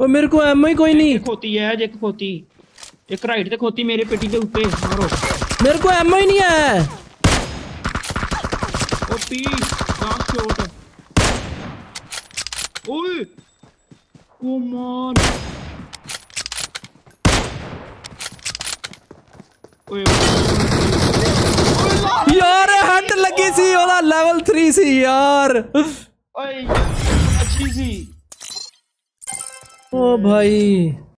ਉਹ ਮੇਰੇ ਕੋ ਐਮੋ ਹੀ ਕੋਈ ਨਹੀਂ ਇੱਕ ਖੋਤੀ ਹੈ ਜੇ ਇੱਕ ਖੋਤੀ ਇੱਕ ਰਾਈਟ ਤੇ ਖੋਤੀ ਮੇਰੇ ਪੇਟੀ ਦੇ ਉੱਤੇ ਮਾਰੋ ਮੇਰੇ ਕੋ ਐਮੋ ਹੀ ਨਹੀਂ ਹੈ ਉਹ ਪੀ ਲਾਸਟ ਸ਼ੋਟ ਓਏ ਓ ਮਾਨ ਓਏ ਯਾਰ ਹੈਡ ਲੱਗੀ ਸੀ ਉਹਦਾ ਲੈਵਲ 3 ਸੀ ਯਾਰ ਓਏ ਅੱਛੀ ਸੀ ओ भाई।